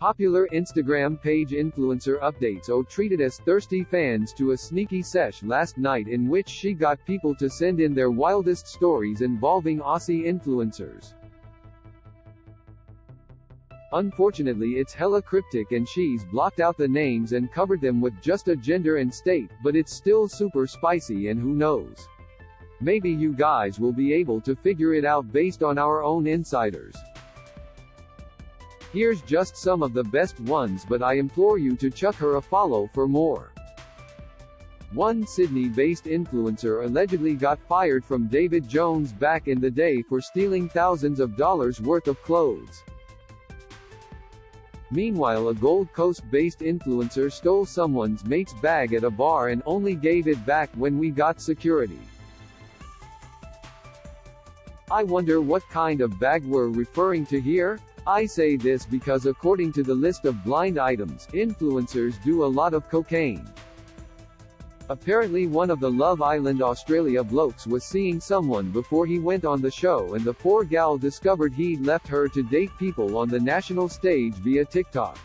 Popular Instagram page influencer updates O treated as thirsty fans to a sneaky sesh last night in which she got people to send in their wildest stories involving Aussie influencers. Unfortunately it's hella cryptic and she's blocked out the names and covered them with just a gender and state, but it's still super spicy and who knows. Maybe you guys will be able to figure it out based on our own insiders. Here's just some of the best ones but I implore you to chuck her a follow for more. One Sydney-based influencer allegedly got fired from David Jones back in the day for stealing thousands of dollars worth of clothes. Meanwhile a Gold Coast-based influencer stole someone's mate's bag at a bar and only gave it back when we got security. I wonder what kind of bag we're referring to here? I say this because according to the list of blind items, influencers do a lot of cocaine. Apparently one of the Love Island Australia blokes was seeing someone before he went on the show and the poor gal discovered he'd left her to date people on the national stage via TikTok.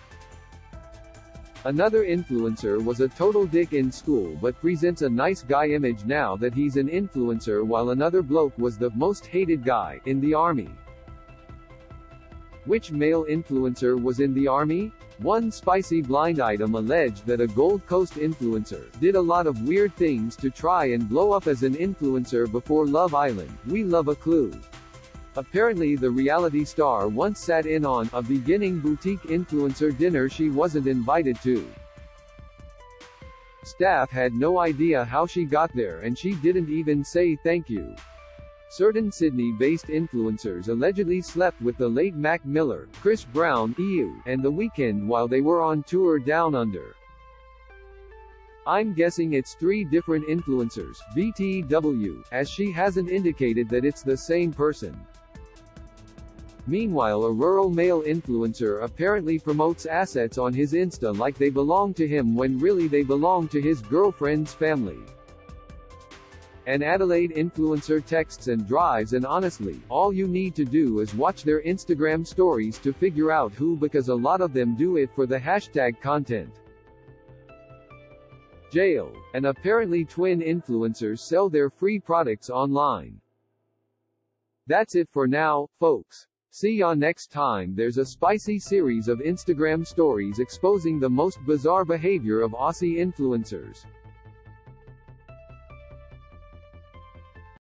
Another influencer was a total dick in school but presents a nice guy image now that he's an influencer while another bloke was the most hated guy in the army. Which male influencer was in the army? One spicy blind item alleged that a Gold Coast influencer did a lot of weird things to try and blow up as an influencer before Love Island. We love a clue. Apparently the reality star once sat in on a beginning boutique influencer dinner she wasn't invited to. Staff had no idea how she got there and she didn't even say thank you. Certain Sydney-based influencers allegedly slept with the late Mac Miller, Chris Brown, EU, and The Weeknd while they were on tour down under. I'm guessing it's three different influencers, BTW, as she hasn't indicated that it's the same person. Meanwhile a rural male influencer apparently promotes assets on his Insta like they belong to him when really they belong to his girlfriend's family. An Adelaide influencer texts and drives and honestly, all you need to do is watch their Instagram stories to figure out who because a lot of them do it for the hashtag content. Jail. And apparently twin influencers sell their free products online. That's it for now, folks. See ya next time there's a spicy series of Instagram stories exposing the most bizarre behavior of Aussie influencers.